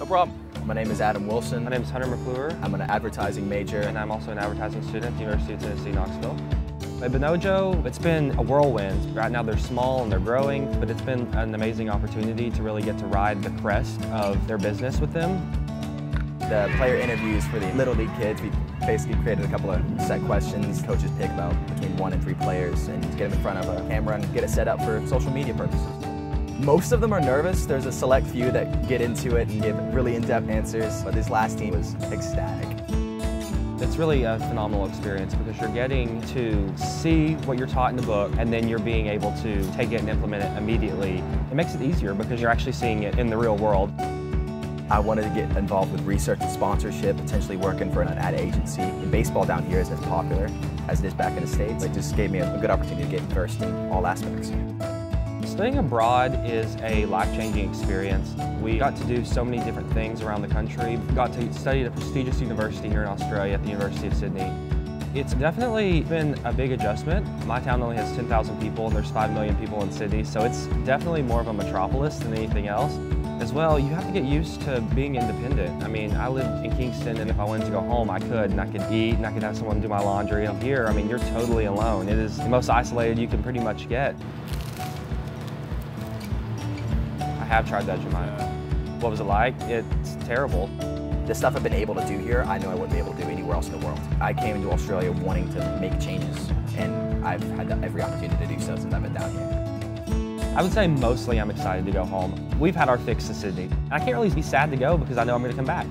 No problem. My name is Adam Wilson. My name is Hunter McClure. I'm an advertising major. And I'm also an advertising student at the University of Tennessee, Knoxville. At Benojo, it's been a whirlwind. Right now they're small and they're growing, but it's been an amazing opportunity to really get to ride the crest of their business with them. The player interviews for the Little League kids, we basically created a couple of set questions. Coaches pick about between one and three players and get them in front of a camera and get it set up for social media purposes. Most of them are nervous. There's a select few that get into it and give really in-depth answers, but this last team was ecstatic. It's really a phenomenal experience because you're getting to see what you're taught in the book and then you're being able to take it and implement it immediately. It makes it easier because you're actually seeing it in the real world. I wanted to get involved with research and sponsorship, potentially working for an ad agency. And baseball down here isn't as popular as it is back in the States. It just gave me a good opportunity to get versed in all aspects. Studying abroad is a life-changing experience. We got to do so many different things around the country. We got to study at a prestigious university here in Australia at the University of Sydney. It's definitely been a big adjustment. My town only has 10,000 people and there's 5 million people in Sydney, so it's definitely more of a metropolis than anything else. As well, you have to get used to being independent. I mean, I lived in Kingston and if I wanted to go home, I could and I could eat and I could have someone do my laundry. Here, I mean, you're totally alone. It is the most isolated you can pretty much get. Have tried that Vegemite. What was it like? It's terrible. The stuff I've been able to do here, I know I wouldn't be able to do anywhere else in the world. I came into Australia wanting to make changes, and I've had every opportunity to do so since I've been down here. I would say mostly I'm excited to go home. We've had our fix to Sydney. I can't really be sad to go because I know I'm going to come back.